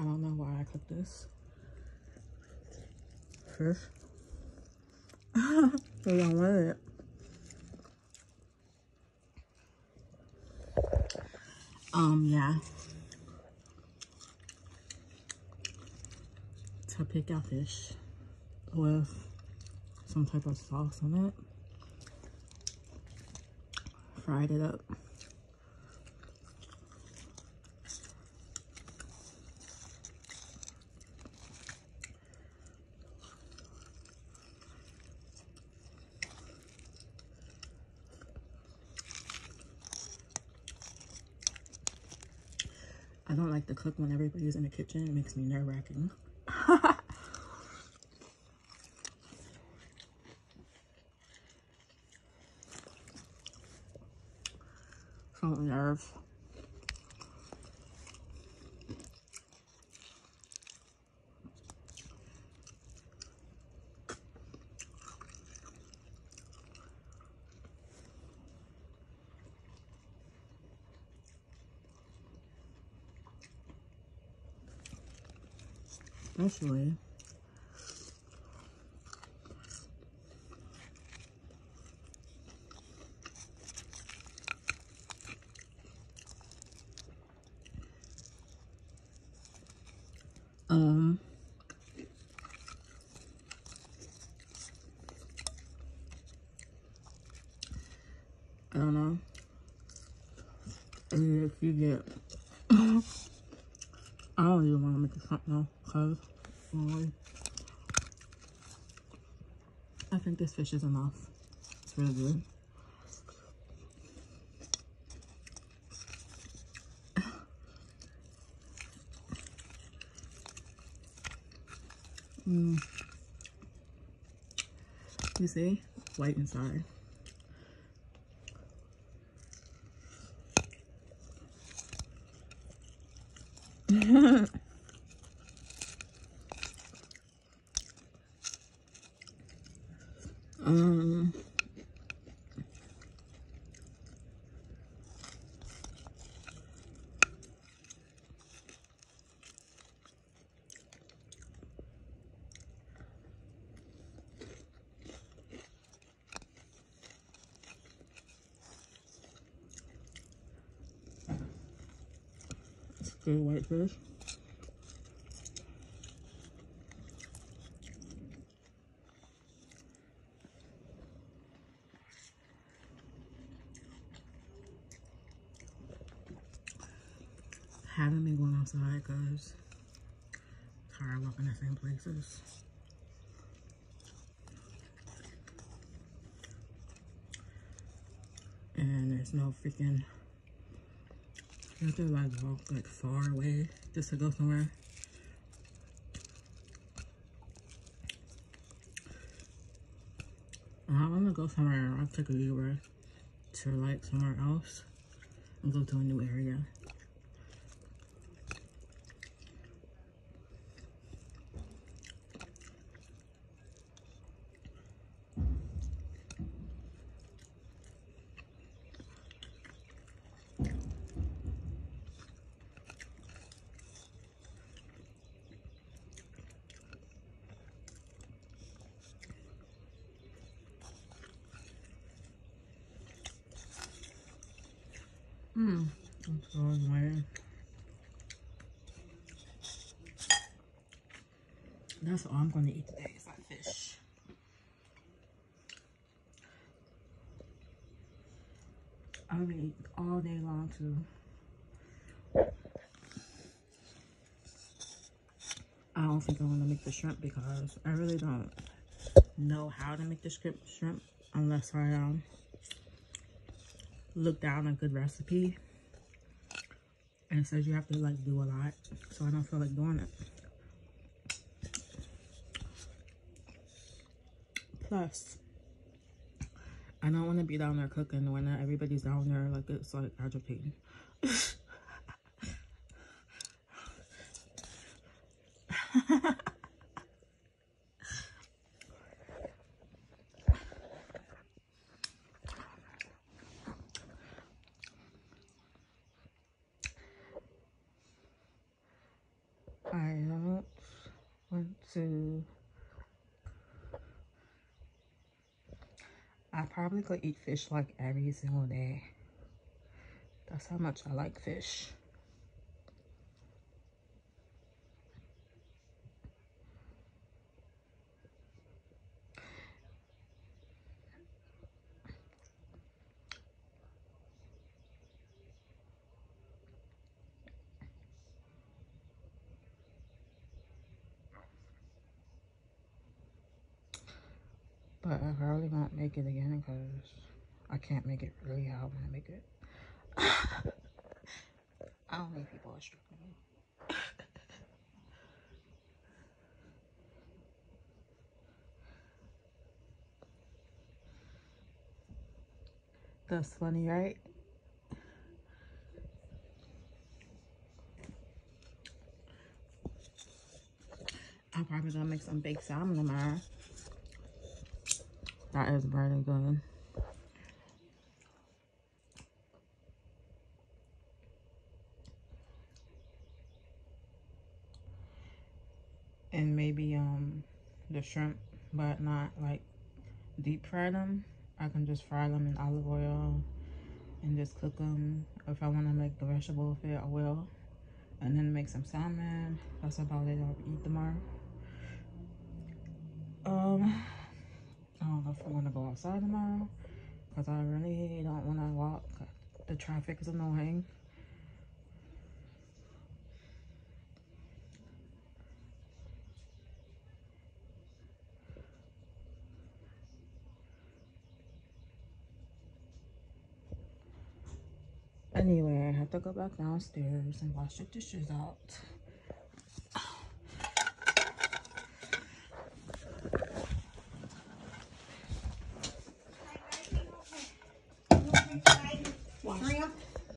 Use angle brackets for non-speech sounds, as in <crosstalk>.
I don't know why I cooked this. Fish. <laughs> I don't want it. Um, yeah. Tapioca fish with some type of sauce on it. Fried it up. I don't like to cook when everybody's in the kitchen. It makes me <laughs> nerve wracking. Some nerves. Actually, um, I don't know. If you get, <laughs> I don't even want to make a shrimp now, because I think this fish is enough. It's really good. <sighs> Mm. You see? White inside. Um good white Haven't been going outside because tired walking the same places. And there's no freaking you have to like walk like far away just to go somewhere. I want to go somewhere. I'll take a Uber to like somewhere else and go to a new area. Hmm. I'm. That's all I'm gonna eat today is that fish. I'm gonna eat all day long too. I don't think I want to make the shrimp because I really don't know how to make the shrimp shrimp unless I um look down a good recipe. And it says you have to like do a lot. So I don't feel like doing it. Plus I don't want to be down there cooking when everybody's down there like it's like agitating <laughs> I I probably could eat fish like every single day. That's how much I like fish. But I probably won't make it again because I can't make it really how I to make it. <laughs> I don't need people instructing me. <laughs> That's funny, right? I'm probably gonna make some baked salmon tomorrow. That is burning good. And maybe um the shrimp, but not like deep fry them. I can just fry them in olive oil and just cook them. If I want to make the vegetable fit, I will. And then make some salmon. That's about it. I'll eat tomorrow. Um, I if I'm gonna go outside tomorrow because I really don't want to walk. The traffic is annoying. Anyway, I have to go back downstairs and wash the dishes out.